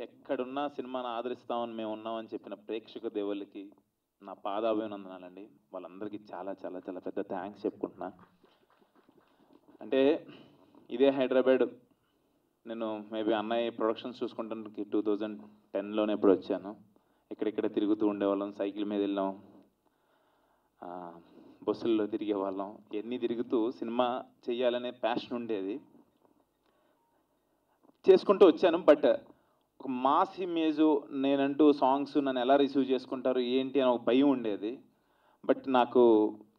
ఎక్కడున్నా సినిమాను ఆదరిస్తామని మేము ఉన్నామని చెప్పిన ప్రేక్షక దేవుళ్ళకి నా పాదాభినందనాలండి. వాళ్ళందరికీ చాలా చాలా చాలా పెద్ద థ్యాంక్స్ చెప్పుకుంటున్నా. అంటే ఇదే హైదరాబాద్. నేను మేబీ అన్నయ్య ప్రొడక్షన్స్ చూసుకుంటానికి టూ థౌజండ్ టెన్లోనే ఇప్పుడు వచ్చాను. ఇక్కడిక్కడ తిరుగుతూ ఉండేవాళ్ళం సైకిల్ మీద వెళ్ళాం బస్సుల్లో తిరిగే వాళ్ళం ఇవన్నీ తిరుగుతూ సినిమా చేయాలనే ప్యాషన్ ఉండేది. చేసుకుంటూ వచ్చాను బట్ ఒక మాస్ ఇమేజ్ నేనంటూ సాంగ్స్ నన్ను ఎలా రిసీవ్ చేసుకుంటారు ఏంటి అని ఒక భయం ఉండేది. బట్ నాకు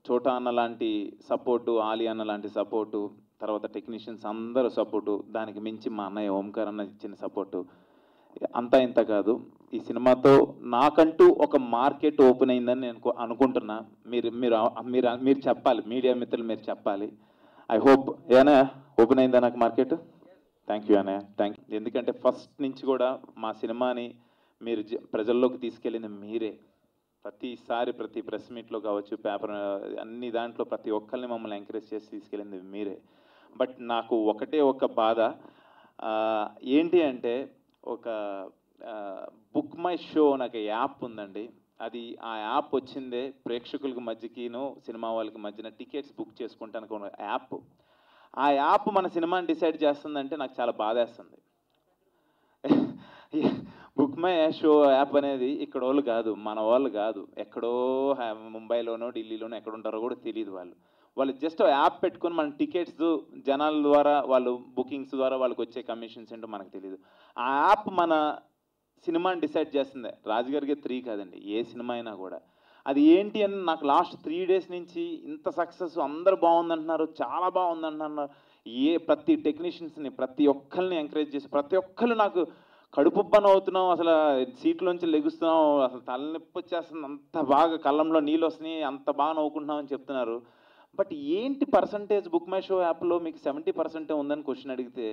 చోటా అన్న లాంటి సపోర్టు ఆలి అన్న లాంటి సపోర్టు తర్వాత టెక్నీషియన్స్ అందరూ సపోర్టు దానికి మించి మా అన్నయ్య ఓంకార్ అన్న ఇచ్చిన సపోర్టు అంతా ఇంత కాదు. ఈ సినిమాతో నాకంటూ ఒక మార్కెట్ ఓపెన్ అయిందని నేను అనుకుంటున్నా. మీరు మీరు మీరు మీరు చెప్పాలి. మీడియా మిత్రులు మీరు చెప్పాలి. ఐ హోప్ ఏనా? ఓపెన్ అయిందా నాకు మార్కెట్? థ్యాంక్ యూ అనే థ్యాంక్ యూ ఎందుకంటే ఫస్ట్ నుంచి కూడా మా సినిమాని మీరు జ- ప్రజల్లోకి తీసుకెళ్ళింది మీరే. ప్రతిసారి ప్రతి ప్రెస్ మీట్లో కావచ్చు పేపర్ అన్ని దాంట్లో ప్రతి ఒక్కరిని మమ్మల్ని ఎంకరేజ్ చేసి తీసుకెళ్ళింది మీరే. బట్ నాకు ఒకటే ఒక బాధ ఏంటి అంటే ఒక బుక్ మై షో నాకు యాప్ ఉందండి. అది ఆ యాప్ వచ్చిందే ప్రేక్షకులకు మధ్యకిను సినిమా వాళ్ళకి మధ్యన టికెట్స్ బుక్ చేసుకుంటానికి ఒక యాప్. ఆ యాప్ మన సినిమాని డిసైడ్ చేస్తుందంటే నాకు చాలా బాధేస్తుంది. బుక్ మై షో యాప్ అనేది ఇక్కడ వాళ్ళు కాదు మన వాళ్ళు కాదు. ఎక్కడో ముంబైలోనో ఢిల్లీలోనో ఎక్కడ ఉంటారో కూడా తెలియదు వాళ్ళు. వాళ్ళు జస్ట్ యాప్ పెట్టుకొని మన టికెట్స్ జనాల ద్వారా వాళ్ళు బుకింగ్స్ ద్వారా వాళ్ళకి వచ్చే కమిషన్స్ ఏంటో మనకు తెలియదు ఆ యాప్ మన సినిమాని డిసైడ్ చేస్తుంది. రాజుగారికి త్రీ కాదండి ఏ సినిమా అయినా కూడా. అది ఏంటి అని నాకు లాస్ట్ త్రీ డేస్ నుంచి ఇంత సక్సెస్ అందరు బాగుందంటున్నారు చాలా బాగుందంటున్నారు. ఏ ప్రతి టెక్నీషియన్స్ని ప్రతి ఒక్కరిని ఎంకరేజ్ చేసి ప్రతి ఒక్కరు నాకు కడుపు పని అవుతున్నాం అసలు సీట్లోంచి లెగుస్తున్నాం అసలు తలనొప్పి వచ్చేస్తుంది అంత బాగా కళ్ళంలో నీళ్ళు వస్తున్నాయి అంత బాగా నవ్వుకుంటున్నాం అని చెప్తున్నారు. బట్ ఏంటి పర్సంటేజ్ బుక్ మై షో యాప్లో మీకు సెవెంటీ పర్సెంటే ఉందని క్వశ్చన్ అడిగితే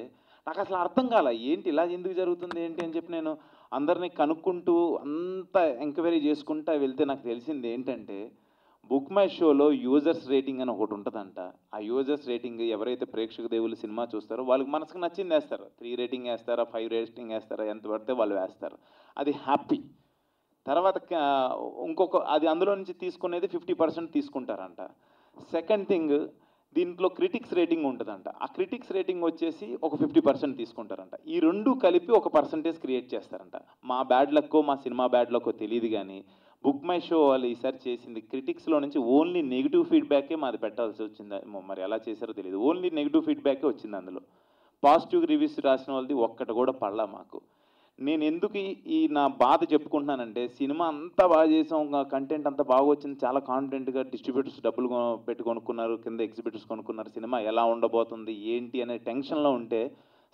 నాకు అసలు అర్థం కాల ఏంటి ఇలా ఎందుకు జరుగుతుంది ఏంటి అని చెప్పి నేను అందరినీ కనుక్కుంటూ అంత ఎంక్వైరీ చేసుకుంటా వెళ్తే నాకు తెలిసింది ఏంటంటే బుక్ మై షోలో యూజర్స్ రేటింగ్ అని ఒకటి ఉంటుందంట. ఆ యూజర్స్ రేటింగ్ ఎవరైతే ప్రేక్షక దేవులు సినిమా చూస్తారో వాళ్ళకి మనసుకు నచ్చింది వేస్తారు. త్రీ రేటింగ్ వేస్తారా ఫైవ్ రేటింగ్ వేస్తారా ఎంత పడితే వాళ్ళు వేస్తారు. అది హ్యాపీ. తర్వాత ఇంకొక అది అందులో నుంచి తీసుకునేది ఫిఫ్టీ పర్సెంట్ తీసుకుంటారంట. సెకండ్ థింగ్ దీంట్లో క్రిటిక్స్ రేటింగ్ ఉంటుందంట. ఆ క్రిటిక్స్ రేటింగ్ వచ్చేసి ఒక ఫిఫ్టీ పర్సెంట్ తీసుకుంటారంట. ఈ రెండు కలిపి ఒక పర్సంటేజ్ క్రియేట్ చేస్తారంట. మా బ్యాడ్ లక్కో మా సినిమా బ్యాడ్ లక్కో తెలియదు కానీ బుక్ మై షో వాళ్ళు ఈసారి చేసింది క్రిటిక్స్లో నుంచి ఓన్లీ నెగిటివ్ ఫీడ్బ్యాకే మాది పెట్టాల్సి వచ్చింది మరి ఎలా చేశారో తెలియదు ఓన్లీ నెగిటివ్ ఫీడ్బ్యాకే వచ్చింది అందులో. పాజిటివ్ రివ్యూస్ రాసిన వాళ్ళది ఒక్కటి కూడా పడలా మాకు. నేను ఎందుకు ఈ- నా బాధ చెప్పుకుంటున్నానంటే సినిమా అంతా బాగా చేసాం కంటెంట్ అంతా బాగా వచ్చింది చాలా కాన్ఫిడెంట్గా డిస్ట్రిబ్యూటర్స్ డబ్బులు పెట్టి కొనుక్కున్నారు కింద ఎగ్జిబిటర్స్ కొనుక్కున్నారు సినిమా ఎలా ఉండబోతుంది ఏంటి అనే టెన్షన్లో ఉంటే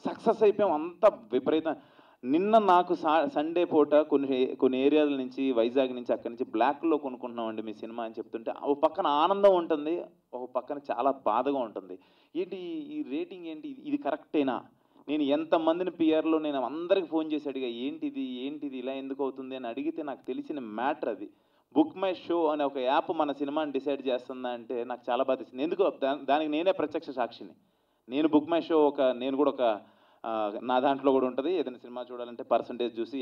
సక్సెస్ అయిపోయాం అంత విపరీతం. నిన్న నాకు సా సండే పూట కొన్ని కొన్ని ఏరియాల నుంచి వైజాగ్ నుంచి అక్కడి నుంచి బ్లాక్లో కొనుక్కుంటున్నామండి మీ సినిమా అని చెప్తుంటే ఒక పక్కన ఆనందం ఉంటుంది ఒక పక్కన చాలా బాధగా ఉంటుంది. ఏంటి ఈ రేటింగ్ ఏంటి? ఇది కరెక్టేనా నేను ఎంతమందిని పిఆర్లో నేను అందరికి ఫోన్ చేసి అడిగా ఏంటిది ఏంటిది ఇలా ఎందుకు అవుతుంది? అని అడిగితే నాకు తెలిసిన మ్యాటర్ అది. బుక్ మై షో అనే ఒక యాప్ మన సినిమాని డిసైడ్ చేస్తుందా అంటే నాకు చాలా బాధ వేసింది. ఎందుకు? దానికి నేనే ప్రత్యక్ష సాక్షిని. నేను బుక్ మై షో ఒక నేను కూడా ఒక నా దాంట్లో కూడా ఉంటుంది. ఏదైనా సినిమా చూడాలంటే పర్సంటేజ్ చూసి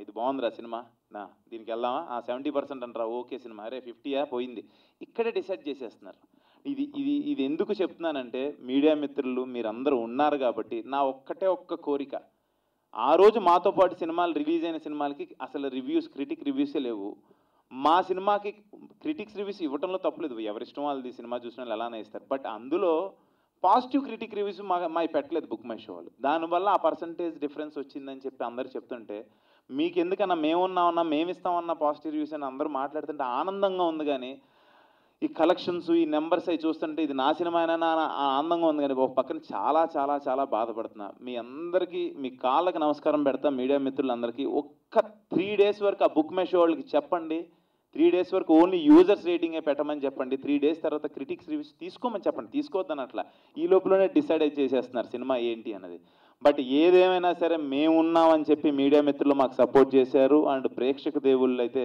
ఇది బాగుందిరా సినిమా. నా దీనికి వెళ్దామా? సెవెంటీ పర్సెంట్ అంటారా ఓకే సినిమా. అరే ఫిఫ్టీయా పోయింది. ఇక్కడే డిసైడ్ చేసేస్తున్నారు. ఇది ఇది ఇది ఎందుకు చెప్తున్నానంటే మీడియా మిత్రులు మీరందరూ ఉన్నారు కాబట్టి నా ఒక్కటే ఒక్క కోరిక. ఆ రోజు మాతో పాటు సినిమాలు రిలీజ్ అయిన సినిమాలకి అసలు రివ్యూస్ క్రిటిక్ రివ్యూసే లేవు. మా సినిమాకి క్రిటిక్స్ రివ్యూస్ ఇవ్వడంలో తప్పలేదు ఎవరిష్టం వాళ్ళది సినిమా చూసిన వాళ్ళు ఎలానే ఇస్తారు బట్ అందులో పాజిటివ్ క్రిటిక్ రివ్యూస్ మా మా పెట్టలేదు బుక్ మై షో వాళ్ళు. దానివల్ల ఆ పర్సంటేజ్ డిఫరెన్స్ వచ్చిందని చెప్పి అందరు చెప్తుంటే మీకు ఎందుకన్నా మేమున్నామన్నా మేము ఇస్తామన్నా పాజిటివ్ రివ్యూస్ అని అందరూ మాట్లాడుతుంటే ఆనందంగా ఉంది కానీ ఈ కలెక్షన్స్ ఈ నెంబర్స్ అవి చూస్తుంటే ఇది నా సినిమా అయినా ఆనందంగా ఉంది కానీ ఒక పక్కన చాలా చాలా చాలా బాధపడుతున్నా. మీ అందరికీ మీ కాళ్ళకి నమస్కారం పెడతా మీడియా మిత్రులందరికీ. ఒక్క త్రీ డేస్ వరకు ఆ బుక్ మై షో వాళ్ళకి చెప్పండి. త్రీ డేస్ వరకు ఓన్లీ యూజర్స్ రేటింగే పెట్టమని చెప్పండి. త్రీ డేస్ తర్వాత క్రిటిక్స్ రివ్యూస్ తీసుకోమని చెప్పండి. తీసుకోవద్దని అట్లా. ఈ లోపలనే డిసైడ్ చేసేస్తున్నారు సినిమా ఏంటి అన్నది. బట్ ఏదేమైనా సరే మేము ఉన్నామని చెప్పి మీడియా మిత్రులు మాకు సపోర్ట్ చేశారు. అండ్ ప్రేక్షక దేవుళ్ళు అయితే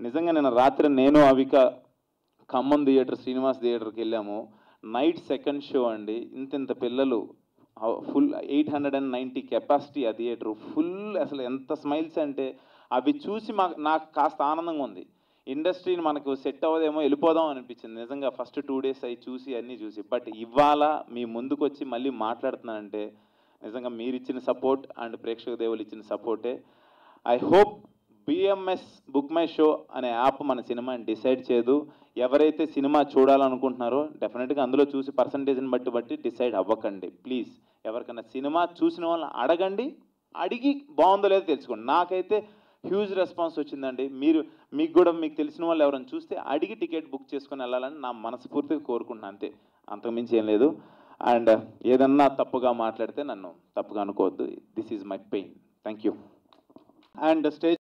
నిజంగా నిన్న రాత్రి నేను అవిక ఖమ్మం థియేటర్ శ్రీనివాస్ థియేటర్కి వెళ్ళాము. నైట్ సెకండ్ షో అండి. ఇంత ఇంత పిల్లలు full eight hundred and ninety capacity ఆ థియేటర్. ఫుల్ అసలు ఎంత స్మైల్స్ అంటే అవి చూసి మాకు నాకు కాస్త ఆనందంగా ఉంది. ఇండస్ట్రీని మనకు సెట్ అవ్వదేమో వెళ్ళిపోదాం అనిపించింది. నిజంగా ఫస్ట్ టూ డేస్ అవి చూసి అన్నీ చూసి. బట్ ఇవాళ మీ ముందుకు వచ్చి మళ్ళీ మాట్లాడుతున్నానంటే నిజంగా మీరు ఇచ్చిన సపోర్ట్ అండ్ ప్రేక్షక దేవులు ఇచ్చిన సపోర్టే. I hope BMS book my show అనే యాప్ మన సినిమాని డిసైడ్ చేయదు ఎవరైతే సినిమా చూడాలనుకుంటున్నారో డెఫినెట్గా అందులో చూసి పర్సంటేజ్ని బట్టి బట్టి డిసైడ్ అవ్వకండి. ప్లీజ్ ఎవరికైనా సినిమా చూసిన వాళ్ళని అడగండి అడిగి బాగుందో లేదో తెలుసుకోండి. నాకైతే హ్యూజ్ రెస్పాన్స్ వచ్చిందండి. మీరు మీకు కూడా మీకు తెలిసిన వాళ్ళు ఎవరైనా చూస్తే అడిగి టికెట్ బుక్ చేసుకొని వెళ్ళాలని నా మనస్ఫూర్తిగా కోరుకుంటున్నాను. అంతే అంతకుమించి ఏం లేదు. అండ్ ఏదన్నా తప్పుగా మాట్లాడితే నన్ను తప్పుగా అనుకోవద్దు. This is my pain thank you and stage